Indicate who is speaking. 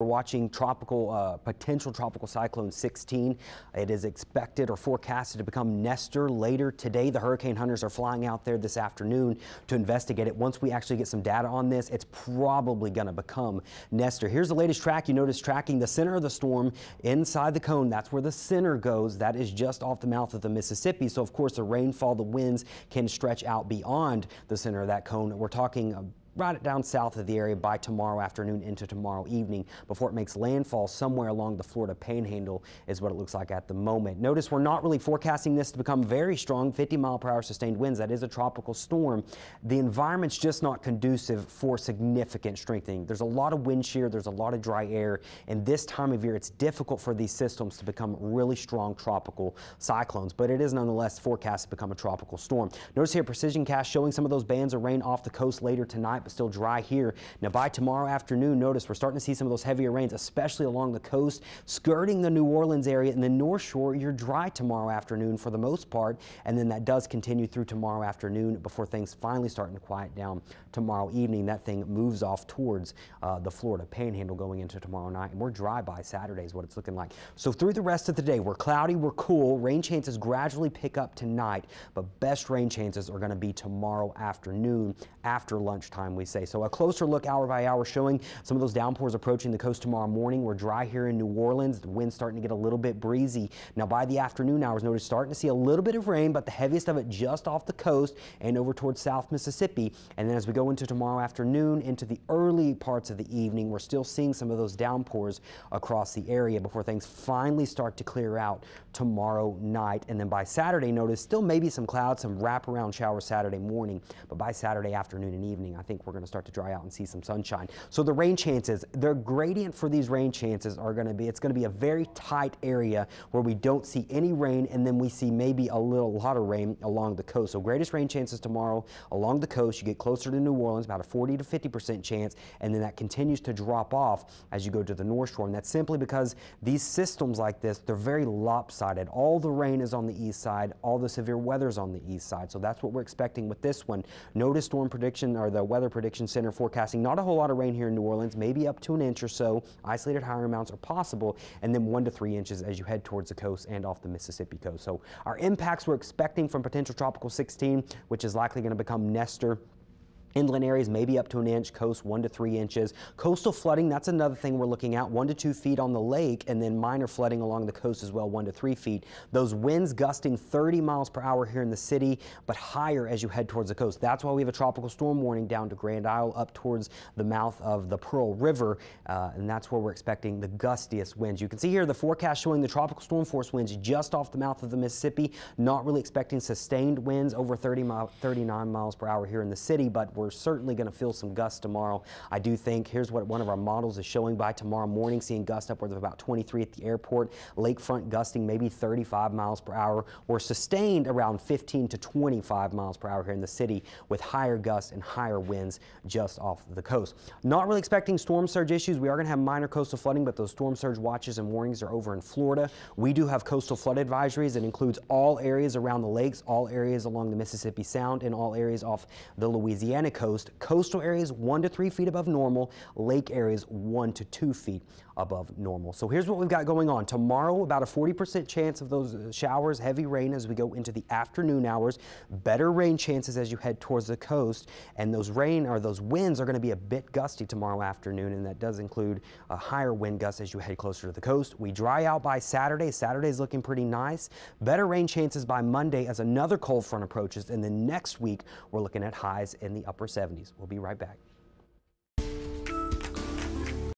Speaker 1: We're watching tropical, uh, potential tropical cyclone 16. It is expected or forecasted to become Nestor later today. The hurricane hunters are flying out there this afternoon to investigate it. Once we actually get some data on this, it's probably going to become Nestor. Here's the latest track. You notice tracking the center of the storm inside the cone. That's where the center goes. That is just off the mouth of the Mississippi. So, of course, the rainfall, the winds can stretch out beyond the center of that cone. We're talking right down south of the area by tomorrow afternoon into tomorrow evening before it makes landfall somewhere along the Florida Panhandle is what it looks like at the moment. Notice we're not really forecasting this to become very strong 50 mile per hour sustained winds. That is a tropical storm. The environment's just not conducive for significant strengthening. There's a lot of wind shear. There's a lot of dry air. And this time of year, it's difficult for these systems to become really strong tropical cyclones, but it is nonetheless forecast to become a tropical storm. Notice here precision cast showing some of those bands of rain off the coast later tonight but still dry here. Now by tomorrow afternoon, notice we're starting to see some of those heavier rains, especially along the coast, skirting the New Orleans area and the North Shore. You're dry tomorrow afternoon for the most part, and then that does continue through tomorrow afternoon before things finally starting to quiet down tomorrow evening. That thing moves off towards uh, the Florida Panhandle going into tomorrow night, and we're dry by Saturday is what it's looking like. So through the rest of the day, we're cloudy, we're cool. Rain chances gradually pick up tonight, but best rain chances are going to be tomorrow afternoon after lunchtime we say. So a closer look hour by hour showing some of those downpours approaching the coast tomorrow morning. We're dry here in New Orleans. The wind's starting to get a little bit breezy. Now by the afternoon hours, notice starting to see a little bit of rain, but the heaviest of it just off the coast and over towards South Mississippi. And then as we go into tomorrow afternoon, into the early parts of the evening, we're still seeing some of those downpours across the area before things finally start to clear out tomorrow night. And then by Saturday, notice still maybe some clouds, some wraparound showers Saturday morning, but by Saturday afternoon and evening, I think we're going to start to dry out and see some sunshine. So the rain chances, the gradient for these rain chances are going to be, it's going to be a very tight area where we don't see any rain and then we see maybe a little lot of rain along the coast. So greatest rain chances tomorrow along the coast. You get closer to New Orleans, about a 40 to 50% chance, and then that continues to drop off as you go to the North Shore. And that's simply because these systems like this, they're very lopsided. All the rain is on the east side, all the severe weather is on the east side. So that's what we're expecting with this one. Notice storm prediction or the weather prediction Center forecasting not a whole lot of rain here in New Orleans, maybe up to an inch or so. Isolated higher amounts are possible, and then one to three inches as you head towards the coast and off the Mississippi coast. So our impacts we're expecting from potential tropical 16, which is likely going to become Nestor Inland areas maybe up to an inch, coast one to three inches. Coastal flooding, that's another thing we're looking at, one to two feet on the lake, and then minor flooding along the coast as well, one to three feet. Those winds gusting 30 miles per hour here in the city, but higher as you head towards the coast. That's why we have a tropical storm warning down to Grand Isle up towards the mouth of the Pearl River, uh, and that's where we're expecting the gustiest winds. You can see here the forecast showing the tropical storm force winds just off the mouth of the Mississippi, not really expecting sustained winds over 30 mile, 39 miles per hour here in the city, but we're certainly going to feel some gusts tomorrow. I do think here's what one of our models is showing by tomorrow morning, seeing gusts upwards of about 23 at the airport, lakefront gusting maybe 35 miles per hour. We're sustained around 15 to 25 miles per hour here in the city with higher gusts and higher winds just off the coast. Not really expecting storm surge issues. We are going to have minor coastal flooding, but those storm surge watches and warnings are over in Florida. We do have coastal flood advisories. It includes all areas around the lakes, all areas along the Mississippi Sound, and all areas off the Louisiana coast. Coastal areas one to three feet above normal, lake areas one to two feet above normal. So here's what we've got going on. Tomorrow, about a 40% chance of those showers, heavy rain as we go into the afternoon hours. Better rain chances as you head towards the coast. And those rain or those winds are going to be a bit gusty tomorrow afternoon. And that does include a higher wind gust as you head closer to the coast. We dry out by Saturday. Saturday is looking pretty nice. Better rain chances by Monday as another cold front approaches. And then next week, we're looking at highs in the upper 70s. We'll be right back.